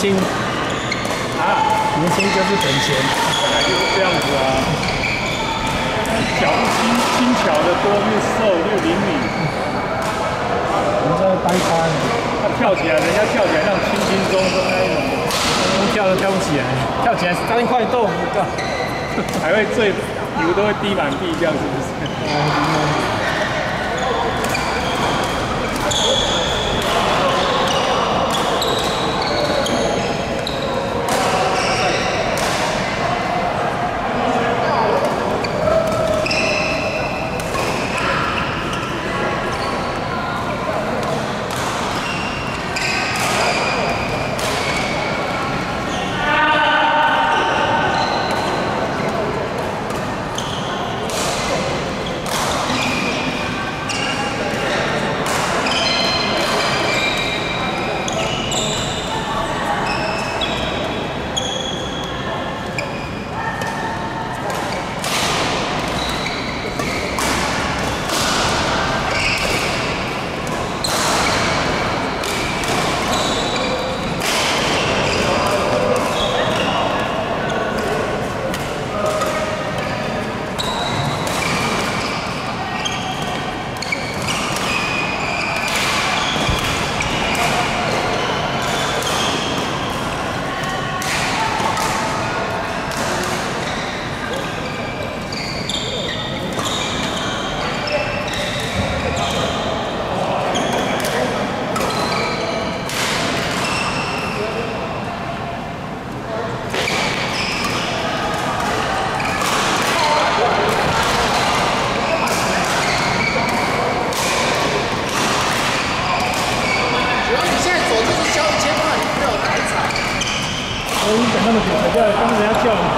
年轻啊，年轻就是本钱，本来就是这样子啊。脚步轻轻巧的多，又瘦又灵敏。你这掰开，他跳起来，人家跳起来那种轻轻松松那一种，跳都跳不起来，跳起来是三块豆腐干，还会醉，油都会滴满地，这样是不是？那么久才叫，当时要叫。